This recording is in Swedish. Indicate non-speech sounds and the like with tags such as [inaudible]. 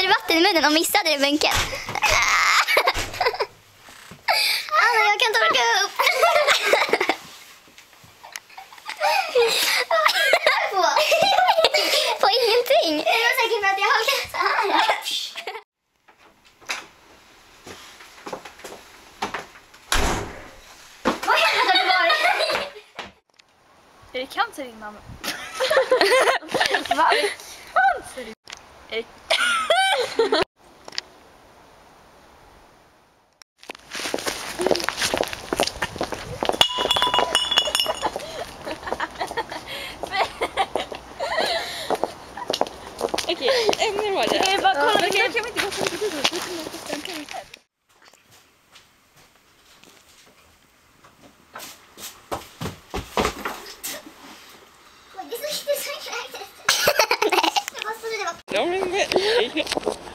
vatten i munnen och missade det i bänken. Anna, jag kan inte orka upp. På. På ingenting. Det var säkert för att jag höll så här. Vad händer det var? Är det cancer innan? [laughs] Va? Cancer? Är det... Okej, ämnen var det. Kan vi bara kolla men Oj, det [laughs]